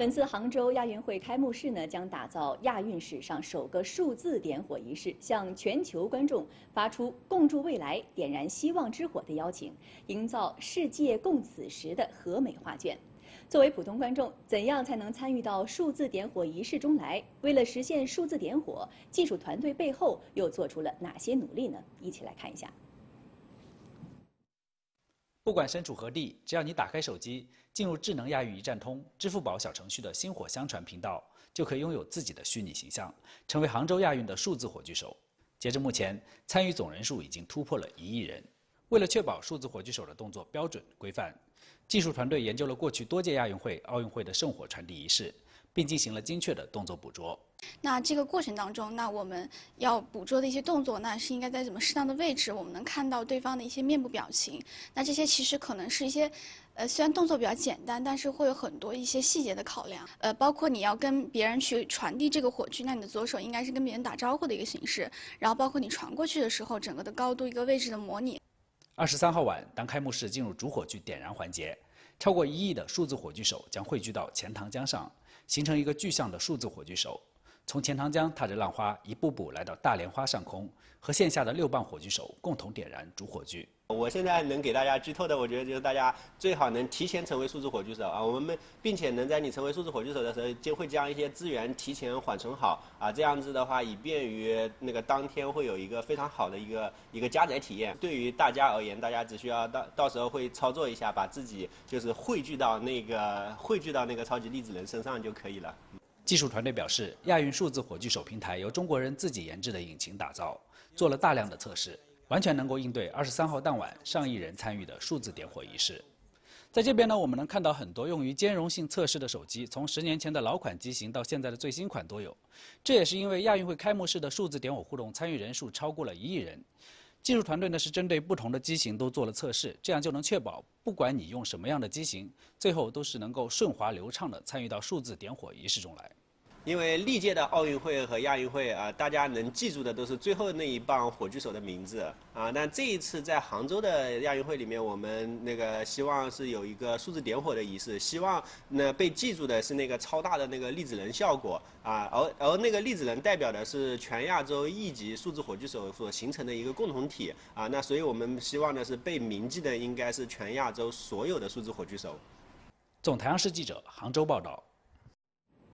本次杭州亚运会开幕式呢，将打造亚运史上首个数字点火仪式，向全球观众发出“共筑未来，点燃希望之火”的邀请，营造世界共此时的和美画卷。作为普通观众，怎样才能参与到数字点火仪式中来？为了实现数字点火，技术团队背后又做出了哪些努力呢？一起来看一下。不管身处何地，只要你打开手机，进入智能亚运一站通、支付宝小程序的星火相传频道，就可以拥有自己的虚拟形象，成为杭州亚运的数字火炬手。截至目前，参与总人数已经突破了一亿人。为了确保数字火炬手的动作标准规范，技术团队研究了过去多届亚运会、奥运会的圣火传递仪式。并进行了精确的动作捕捉。那这个过程当中，那我们要捕捉的一些动作，那是应该在怎么适当的位置？我们能看到对方的一些面部表情。那这些其实可能是一些，呃，虽然动作比较简单，但是会有很多一些细节的考量。呃，包括你要跟别人去传递这个火炬，那你的左手应该是跟别人打招呼的一个形式。然后包括你传过去的时候，整个的高度一个位置的模拟。二十三号晚，当开幕式进入主火炬点燃环节，超过一亿的数字火炬手将汇聚到钱塘江上。形成一个具象的数字火炬手，从钱塘江踏着浪花，一步步来到大莲花上空，和线下的六棒火炬手共同点燃主火炬。我现在能给大家剧透的，我觉得就是大家最好能提前成为数字火炬手啊！我们并且能在你成为数字火炬手的时候，就会将一些资源提前缓存好啊，这样子的话，以便于那个当天会有一个非常好的一个一个加载体验。对于大家而言，大家只需要到到时候会操作一下，把自己就是汇聚到那个汇聚到那个超级粒子人身上就可以了。技术团队表示，亚运数字火炬手平台由中国人自己研制的引擎打造，做了大量的测试。完全能够应对二十三号当晚上亿人参与的数字点火仪式。在这边呢，我们能看到很多用于兼容性测试的手机，从十年前的老款机型到现在的最新款都有。这也是因为亚运会开幕式的数字点火互动参与人数超过了一亿人。技术团队呢是针对不同的机型都做了测试，这样就能确保不管你用什么样的机型，最后都是能够顺滑流畅的参与到数字点火仪式中来。因为历届的奥运会和亚运会啊，大家能记住的都是最后那一棒火炬手的名字啊。那这一次在杭州的亚运会里面，我们那个希望是有一个数字点火的仪式，希望那被记住的是那个超大的那个粒子人效果啊。而而那个粒子人代表的是全亚洲一级数字火炬手所形成的一个共同体啊。那所以我们希望的是被铭记的应该是全亚洲所有的数字火炬手。总台央视记者杭州报道。